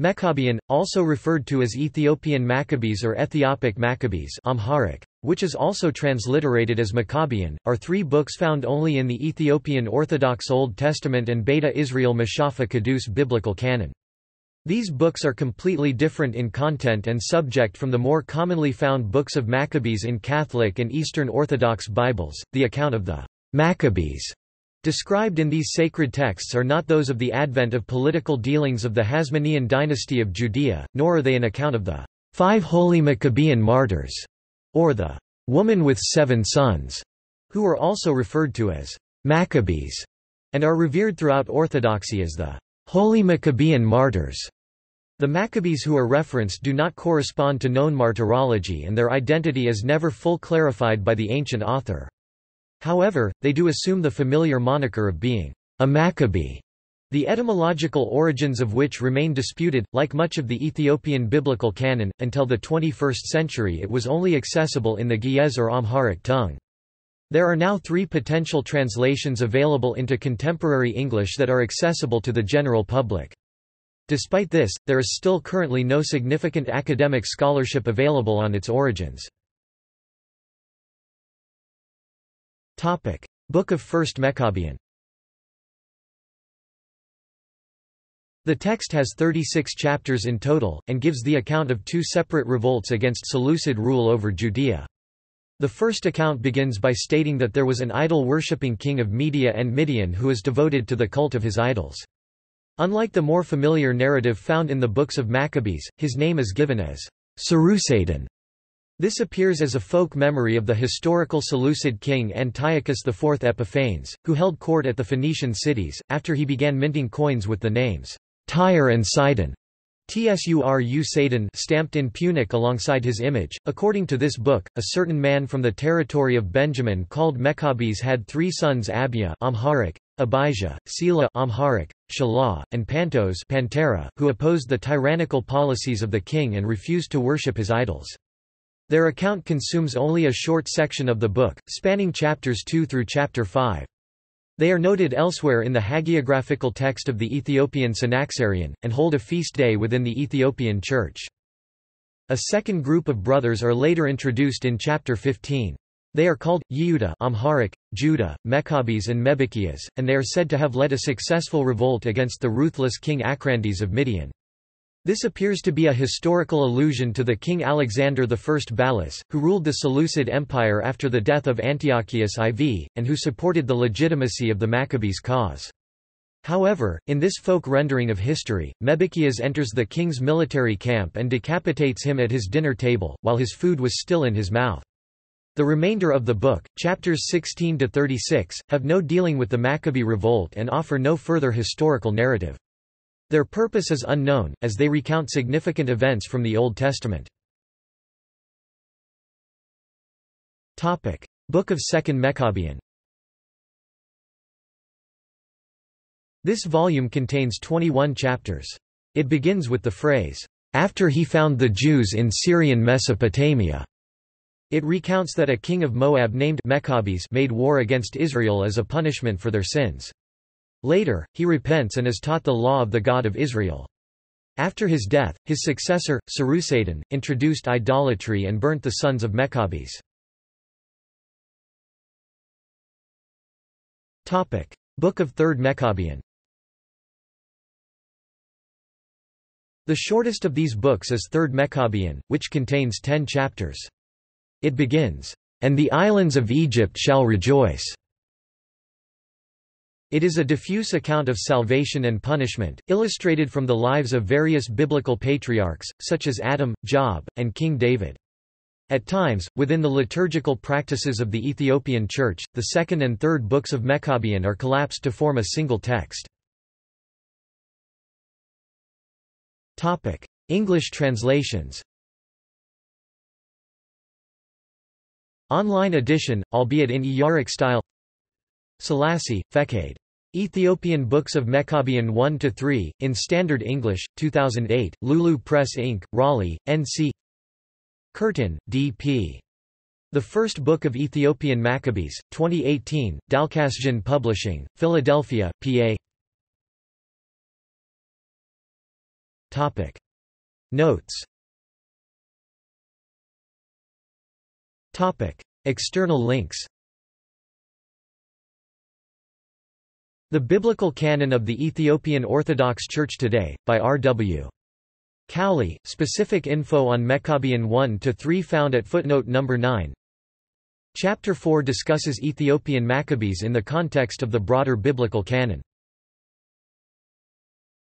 Meqabyan, also referred to as Ethiopian Maccabees or Ethiopic Maccabees Amharic, which is also transliterated as Makabian, are three books found only in the Ethiopian Orthodox Old Testament and Beta Israel Mäṣḥafä Kedus biblical canon. These books are completely different in content and subject from the more commonly found books of Maccabees in Catholic and Eastern Orthodox Bibles. The account of the Maccabees Described in these sacred texts are not those of the advent of political dealings of the Hasmonean dynasty of Judea, nor are they an account of the five holy Maccabean martyrs, or the woman with seven sons, who are also referred to as Maccabees, and are revered throughout Orthodoxy as the holy Maccabean martyrs. The Maccabees who are referenced do not correspond to known martyrology and their identity is never full clarified by the ancient author. However, they do assume the familiar moniker of being a Maccabee, the etymological origins of which remain disputed. Like much of the Ethiopian biblical canon, until the 21st century it was only accessible in the Ge'ez or Amharic tongue. There are now three potential translations available into contemporary English that are accessible to the general public. Despite this, there is still currently no significant academic scholarship available on its origins. Topic: Book of First Meqabyan. The text has 36 chapters in total, and gives the account of two separate revolts against Seleucid rule over Judea. The first account begins by stating that there was an idol-worshipping king of Media and Midian who is devoted to the cult of his idols. Unlike the more familiar narrative found in the books of Maccabees, his name is given as Sarusadon, this appears as a folk memory of the historical Seleucid king Antiochus IV Epiphanes, who held court at the Phoenician cities, after he began minting coins with the names Tyre and Sidon. Tsuru Sadon stamped in Punic alongside his image. According to this book, a certain man from the territory of Benjamin called Maccabees had three sons Abia Amharic, Abijah, Sela Amharic, Shelah, and Pantos Pantera, who opposed the tyrannical policies of the king and refused to worship his idols. Their account consumes only a short section of the book, spanning chapters 2 through chapter 5. They are noted elsewhere in the hagiographical text of the Ethiopian Synaxarion, and hold a feast day within the Ethiopian Church. A second group of brothers are later introduced in chapter 15. They are called, Yehuda Amharic, Judah, Maccabees and Mebekias, and they are said to have led a successful revolt against the ruthless king Acrandes of Midian. This appears to be a historical allusion to the king Alexander I Balas, who ruled the Seleucid Empire after the death of Antiochus IV, and who supported the legitimacy of the Maccabees' cause. However, in this folk rendering of history, Mebekias enters the king's military camp and decapitates him at his dinner table, while his food was still in his mouth. The remainder of the book, chapters 16 to 36, have no dealing with the Maccabee revolt and offer no further historical narrative. Their purpose is unknown, as they recount significant events from the Old Testament. Book of Second Meqabyan This volume contains 21 chapters. It begins with the phrase, "...after he found the Jews in Syrian Mesopotamia." It recounts that a king of Moab named Maccabees made war against Israel as a punishment for their sins. Later, he repents and is taught the law of the God of Israel. After his death, his successor, Sarusadon, introduced idolatry and burnt the sons of Maccabees. Book of Third Meqabyan The shortest of these books is Third Meqabyan, which contains ten chapters. It begins, "...and the islands of Egypt shall rejoice." It is a diffuse account of salvation and punishment, illustrated from the lives of various biblical patriarchs, such as Adam, Job, and King David. At times, within the liturgical practices of the Ethiopian Church, the second and third books of Meqabyan are collapsed to form a single text. English translations Online edition, albeit in Eyarik style Selassie, Fekade Ethiopian Books of Meqabyan 1–3, in Standard English, 2008, Lulu Press Inc., Raleigh, N.C. Curtin, D.P. The First Book of Ethiopian Maccabees, 2018, Dalcassian Publishing, Philadelphia, PA Topic. Notes Topic. External links The Biblical Canon of the Ethiopian Orthodox Church Today, by R. W. Cowley, specific info on Meqabyan 1–3 found at footnote number 9 Chapter 4 discusses Ethiopian Maccabees in the context of the broader biblical canon.